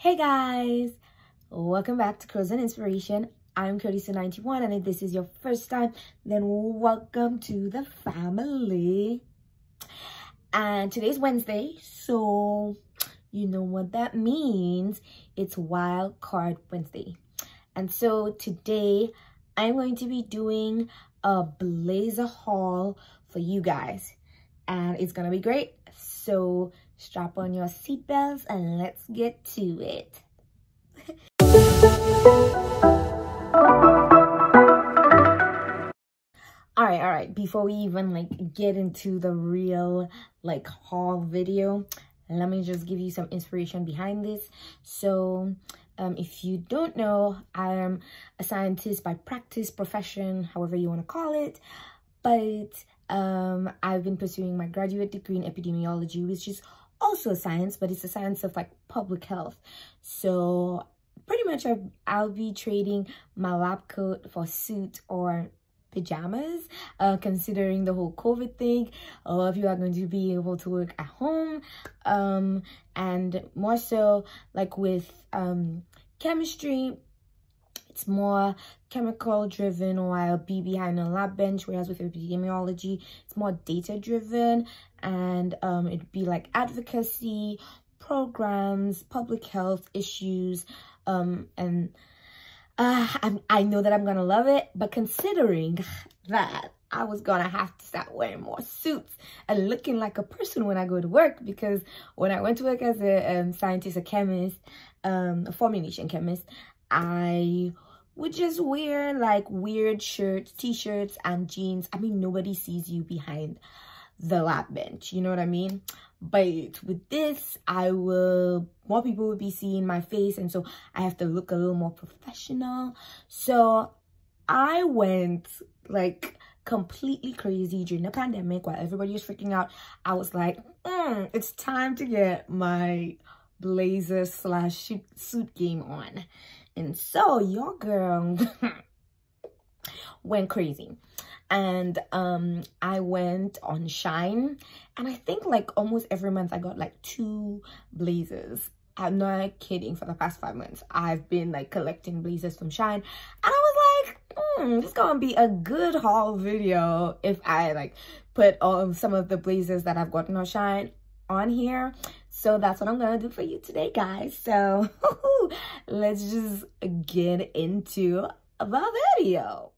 Hey guys, welcome back to Curls and Inspiration. I'm CurlySu91 and if this is your first time, then welcome to the family. And today's Wednesday, so you know what that means. It's Wild Card Wednesday. And so today, I'm going to be doing a blazer haul for you guys. And it's gonna be great. So strap on your seatbelts and let's get to it. all right all right. Before we even like get into the real like haul video let me just give you some inspiration behind this. So um, if you don't know i am a scientist by practice profession however you want to call it. But um, i've been pursuing my graduate degree in epidemiology which is also science, but it's a science of like public health. So pretty much I'll, I'll be trading my lab coat for suit or pajamas uh considering the whole covid thing a lot of you are going to be able to work at home um and more so like with um chemistry it's more chemical driven or I'll be behind a lab bench whereas with epidemiology it's more data driven. And um, it'd be like advocacy programs public health issues um, and uh, i I know that I'm gonna love it but considering that I was gonna have to start wearing more suits and looking like a person when I go to work because when I went to work as a um, scientist, a chemist, um, a formulation chemist, I would just wear like weird shirts, t-shirts and jeans. I mean, nobody sees you behind the lab bench, you know what I mean? But with this, I will, more people will be seeing my face and so I have to look a little more professional. So I went like completely crazy during the pandemic while everybody was freaking out. I was like, mm, it's time to get my blazer slash suit game on. And so your girl went crazy. And um, I went on Shein. And I think like almost every month I got like two blazers. I'm not kidding. For the past five months, I've been like collecting blazers from Shein. And I was like, hmm, this is gonna be a good haul video if I like put all some of the blazers that I've gotten on Shein on here. So that's what I'm going to do for you today, guys. So let's just get into the video.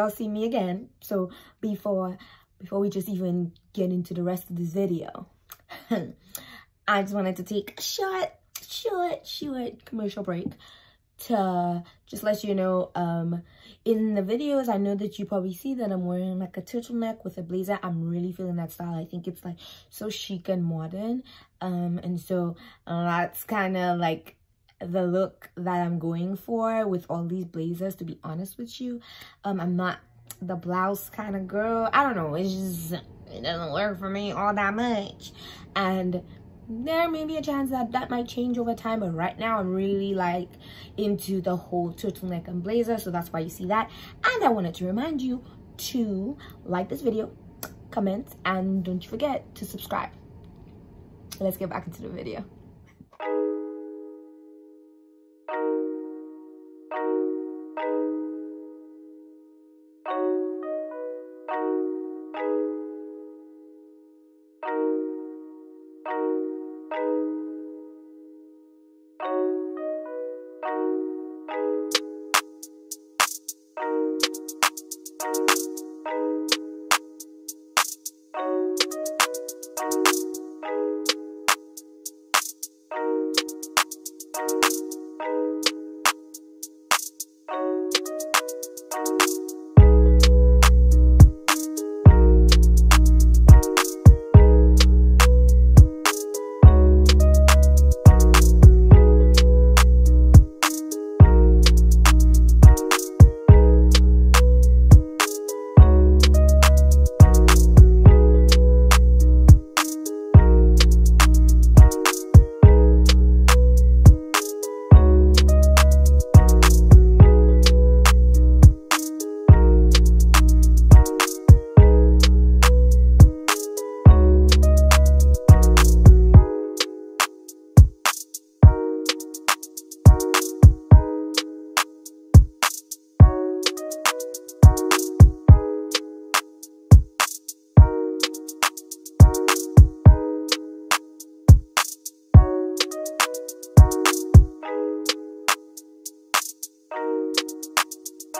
Y'all see me again. So before before we just even get into the rest of this video, I just wanted to take a short, short, short commercial break to just let you know um in the videos i know that you probably see that i'm wearing like a turtleneck with a blazer. I'm really feeling that style. I think it's like so chic and modern. Um and so uh, that's kind of like the look that I'm going for with all these blazers, to be honest with you. Um, I'm not the blouse kind of girl. I don't know. It's just, it doesn't work for me all that much. And there may be a chance that that might change over time but right now i'm really like into the whole turtleneck and blazer so that's why you see that and i wanted to remind you to like this video comment and don't you forget to subscribe let's get back into the video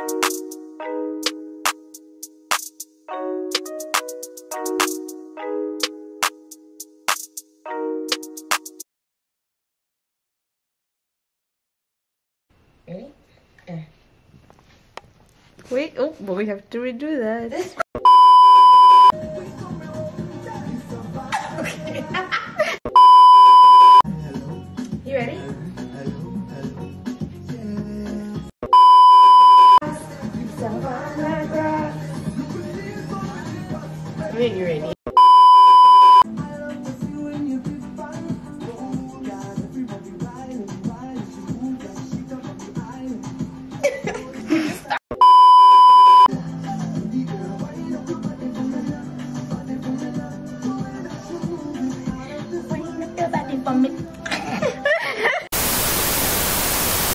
Eh? Eh. Wait, oh, but we have to redo that. you You ready?